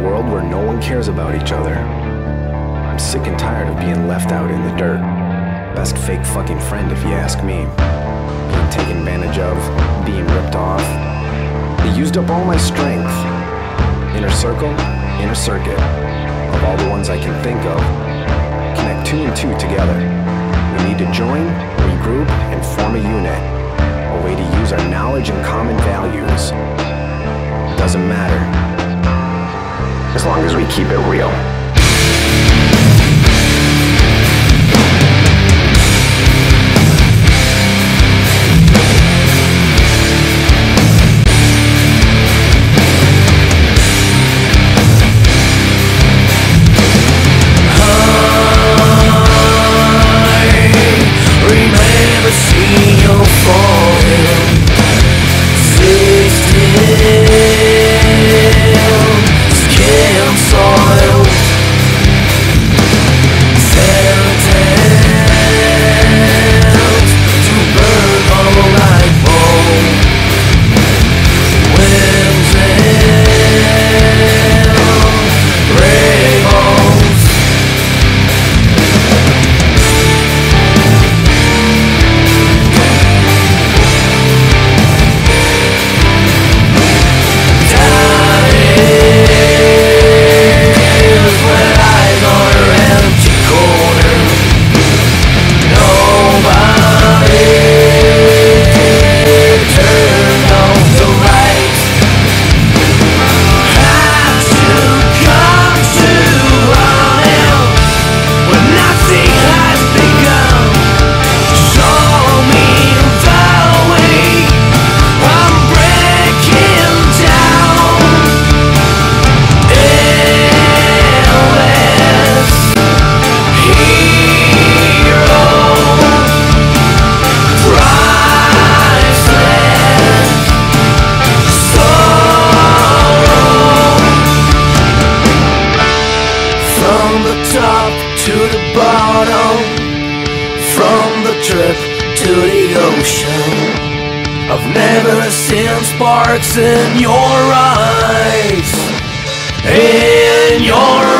world where no one cares about each other. I'm sick and tired of being left out in the dirt. Best fake fucking friend, if you ask me. Being taken advantage of, being ripped off. They used up all my strength. Inner circle, inner circuit. Of all the ones I can think of, connect two and two together. We need to join, regroup, and form a unit. A way to use our knowledge and common values. Doesn't matter. As long as we keep it real. the bottom From the trip to the ocean. I've never seen sparks in your eyes. In your